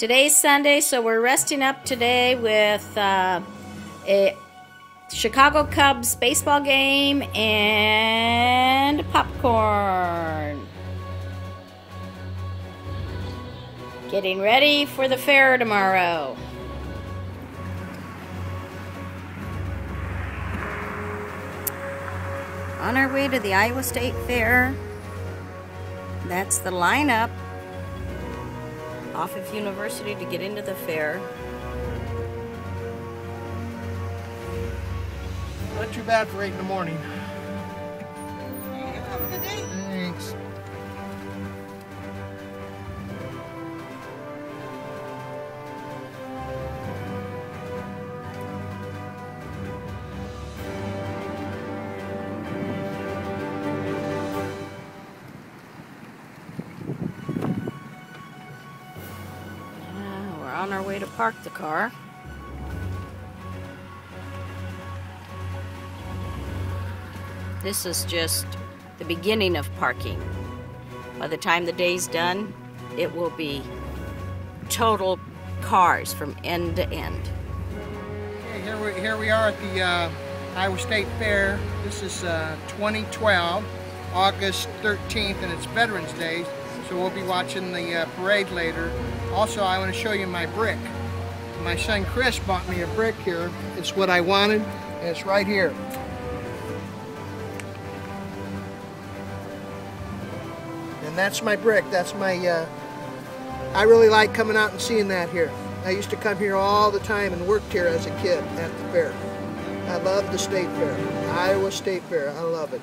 Today's Sunday, so we're resting up today with uh, a Chicago Cubs baseball game and popcorn. Getting ready for the fair tomorrow. On our way to the Iowa State Fair. That's the lineup off of University to get into the fair. Not too bad for 8 in the morning. Have a good day. Thanks. Park the car. This is just the beginning of parking. By the time the day's done, it will be total cars from end to end. Okay, here we, here we are at the uh, Iowa State Fair. This is uh, 2012, August 13th, and it's Veterans Day, so we'll be watching the uh, parade later. Also, I want to show you my brick. My son Chris bought me a brick here. It's what I wanted, and it's right here. And that's my brick. That's my, uh, I really like coming out and seeing that here. I used to come here all the time and worked here as a kid at the fair. I love the state fair. Iowa State Fair. I love it.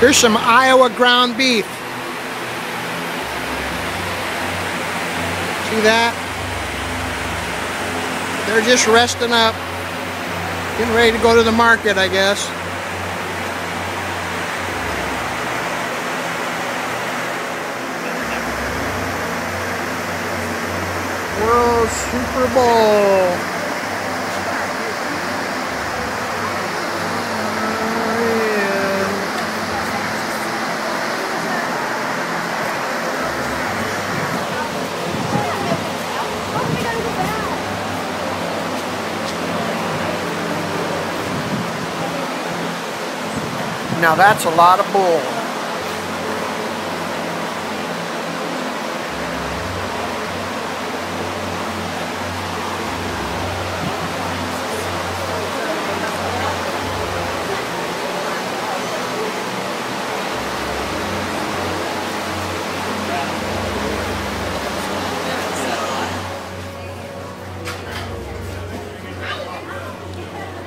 Here's some Iowa ground beef. See that? They're just resting up. Getting ready to go to the market, I guess. World Super Bowl. Now that's a lot of bull.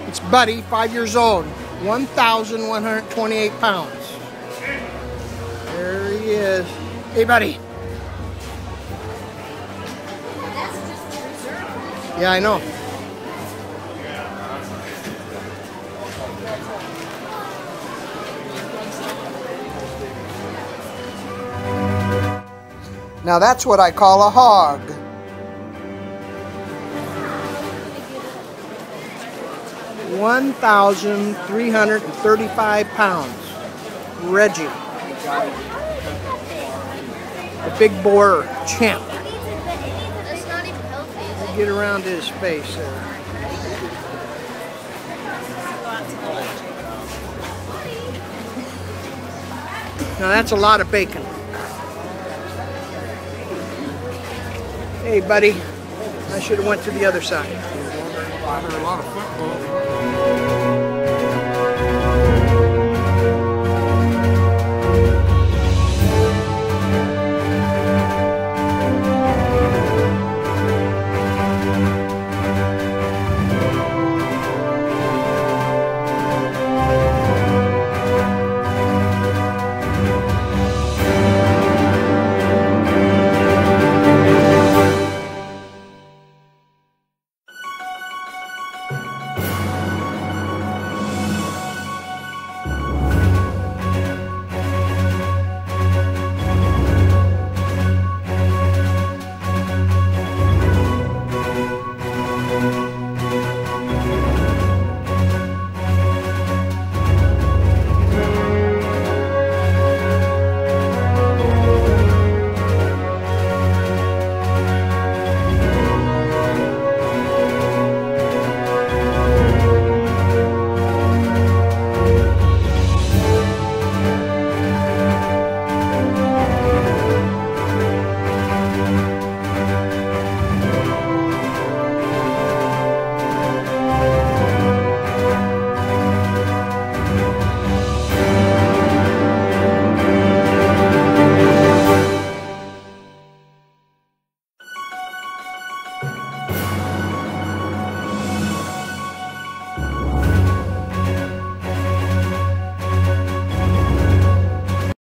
It's Buddy, five years old, 1,128 pounds. There he is. Hey, Buddy. Yeah, I know. Now that's what I call a hog. One thousand three hundred and thirty-five pounds. Reggie. The big boar champ. Get around his face there. Now that's a lot of bacon. Hey buddy, I should have went to the other side.